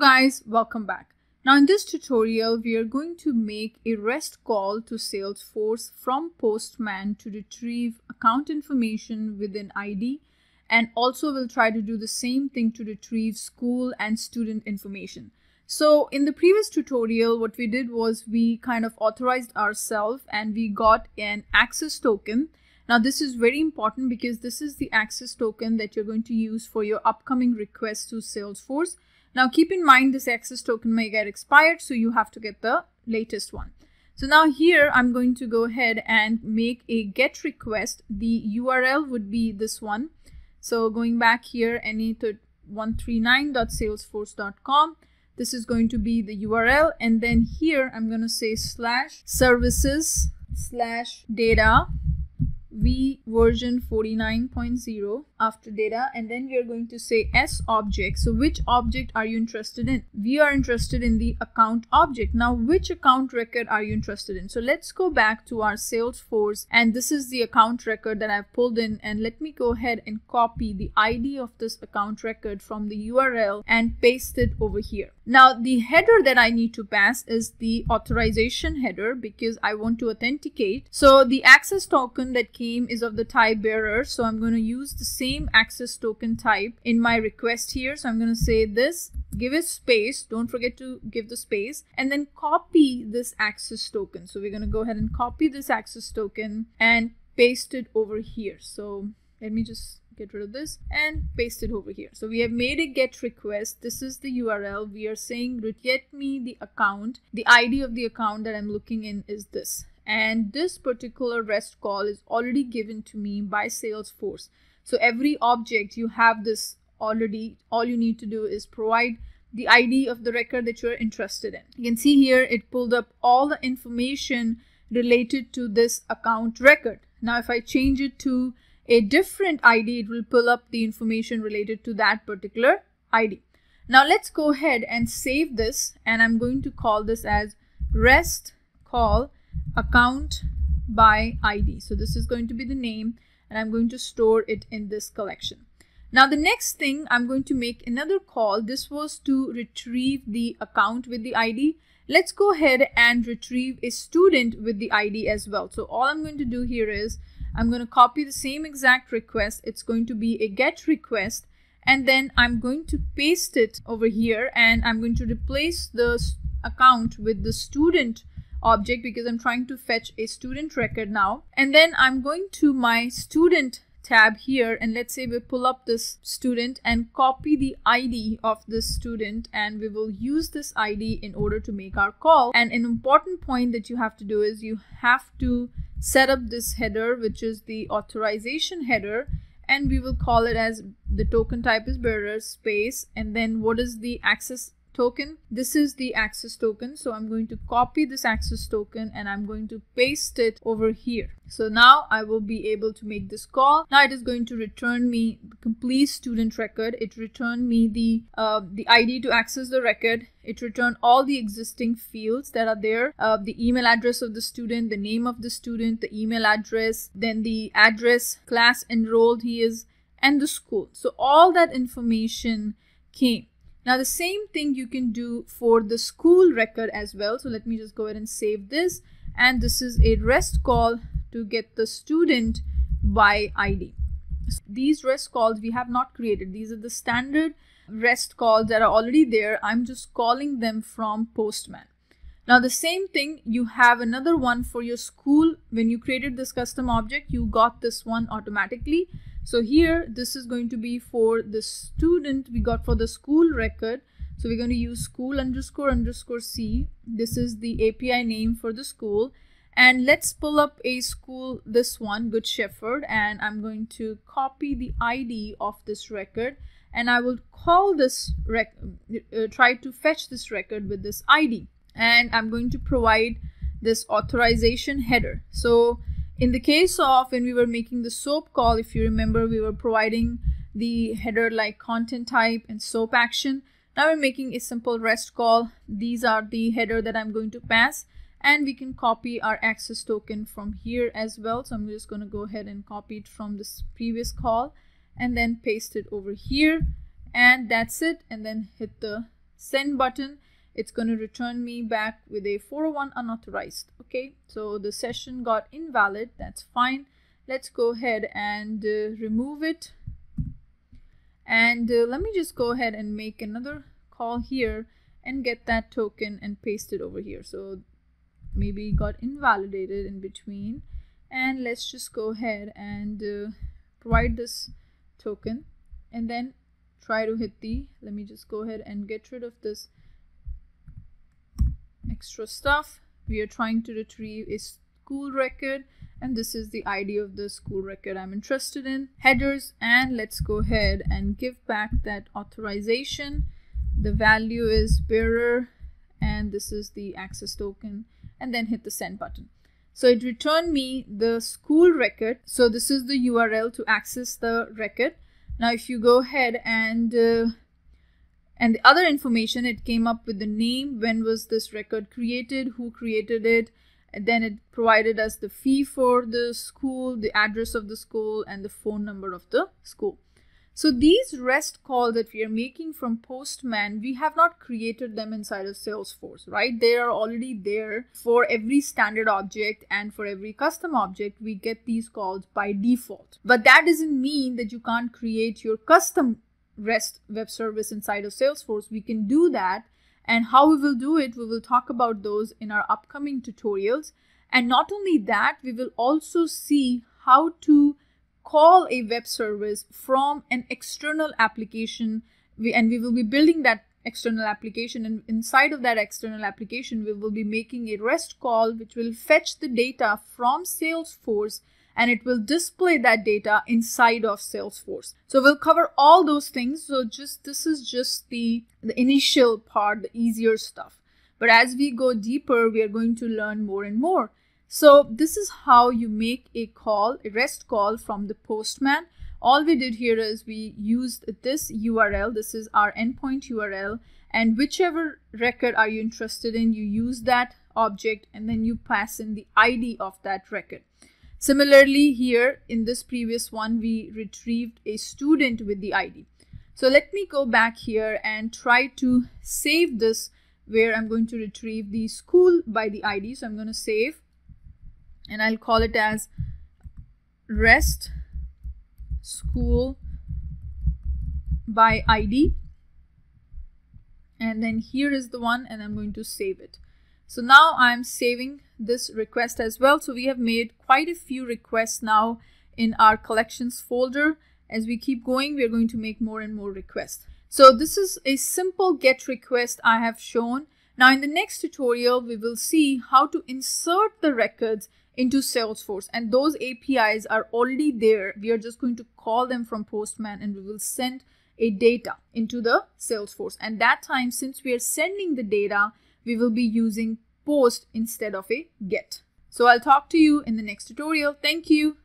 guys, welcome back. Now in this tutorial, we are going to make a REST call to Salesforce from Postman to retrieve account information within ID and also we'll try to do the same thing to retrieve school and student information. So in the previous tutorial, what we did was we kind of authorized ourselves and we got an access token. Now this is very important because this is the access token that you're going to use for your upcoming request to Salesforce. Now keep in mind this access token may get expired, so you have to get the latest one. So now here I'm going to go ahead and make a get request. The URL would be this one. So going back here, na139.salesforce.com. This is going to be the URL. And then here I'm going to say slash services slash data v version 49.0 after data and then we are going to say sObject. So which object are you interested in? We are interested in the account object. Now which account record are you interested in? So let's go back to our salesforce and this is the account record that i've pulled in and let me go ahead and copy the id of this account record from the url and paste it over here. Now the header that i need to pass is the authorization header because i want to authenticate. So the access token that came is of the type bearer so i'm going to use the same access token type in my request here. So i'm going to say this give it space don't forget to give the space and then copy this access token. So we're going to go ahead and copy this access token and paste it over here. So let me just get rid of this and paste it over here. So we have made a get request. This is the url we are saying get me the account the id of the account that i'm looking in is this and this particular REST call is already given to me by Salesforce. So every object you have this already, all you need to do is provide the ID of the record that you're interested in. You can see here it pulled up all the information related to this account record. Now if I change it to a different ID, it will pull up the information related to that particular ID. Now let's go ahead and save this and I'm going to call this as REST call account by ID. So this is going to be the name and I'm going to store it in this collection. Now the next thing I'm going to make another call. This was to retrieve the account with the ID. Let's go ahead and retrieve a student with the ID as well. So all I'm going to do here is I'm going to copy the same exact request. It's going to be a get request and then I'm going to paste it over here and I'm going to replace the account with the student object because I'm trying to fetch a student record now. And then I'm going to my student tab here and let's say we pull up this student and copy the ID of this student and we will use this ID in order to make our call. And an important point that you have to do is you have to set up this header which is the authorization header and we will call it as the token type is bearer space and then what is the access token. This is the access token. So I'm going to copy this access token and I'm going to paste it over here. So now I will be able to make this call. Now it is going to return me complete student record. It returned me the uh, the ID to access the record. It returned all the existing fields that are there. Uh, the email address of the student, the name of the student, the email address, then the address, class enrolled he is, and the school. So all that information came. Now the same thing you can do for the school record as well. So let me just go ahead and save this. And this is a REST call to get the student by ID. So these REST calls we have not created. These are the standard REST calls that are already there. I'm just calling them from Postman. Now the same thing, you have another one for your school. When you created this custom object, you got this one automatically. So here, this is going to be for the student we got for the school record. So we're going to use school underscore underscore C. This is the API name for the school. And let's pull up a school, this one, Good Shepherd. And I'm going to copy the ID of this record. And I will call this, rec uh, try to fetch this record with this ID. And I'm going to provide this authorization header. So in the case of when we were making the SOAP call, if you remember, we were providing the header like content type and SOAP action. Now we're making a simple REST call. These are the header that I'm going to pass and we can copy our access token from here as well. So I'm just going to go ahead and copy it from this previous call and then paste it over here and that's it and then hit the send button, it's going to return me back with a 401 unauthorized. Okay, so the session got invalid. That's fine. Let's go ahead and uh, remove it. And uh, let me just go ahead and make another call here and get that token and paste it over here. So maybe got invalidated in between. And let's just go ahead and uh, provide this token and then try to hit the, let me just go ahead and get rid of this extra stuff. We are trying to retrieve a school record and this is the ID of the school record I'm interested in. Headers and let's go ahead and give back that authorization. The value is bearer and this is the access token and then hit the send button. So it returned me the school record. So this is the URL to access the record. Now if you go ahead and uh, and the other information it came up with the name when was this record created who created it and then it provided us the fee for the school the address of the school and the phone number of the school so these REST calls that we are making from Postman, we have not created them inside of Salesforce, right? They are already there for every standard object and for every custom object, we get these calls by default. But that doesn't mean that you can't create your custom REST web service inside of Salesforce. We can do that. And how we will do it, we will talk about those in our upcoming tutorials. And not only that, we will also see how to call a web service from an external application. We, and we will be building that external application and inside of that external application we will be making a rest call which will fetch the data from salesforce and it will display that data inside of Salesforce. So we'll cover all those things. So just this is just the, the initial part, the easier stuff. But as we go deeper, we are going to learn more and more. So this is how you make a call, a REST call from the postman. All we did here is we used this URL. This is our endpoint URL. And whichever record are you interested in, you use that object and then you pass in the ID of that record. Similarly, here in this previous one, we retrieved a student with the ID. So let me go back here and try to save this where I'm going to retrieve the school by the ID. So I'm going to save and I'll call it as rest school by ID. And then here is the one and I'm going to save it. So now I'm saving this request as well. So we have made quite a few requests now in our collections folder. As we keep going, we're going to make more and more requests. So this is a simple get request I have shown. Now in the next tutorial, we will see how to insert the records into Salesforce and those APIs are already there. We are just going to call them from Postman and we will send a data into the Salesforce. And that time, since we are sending the data, we will be using post instead of a get. So I'll talk to you in the next tutorial. Thank you.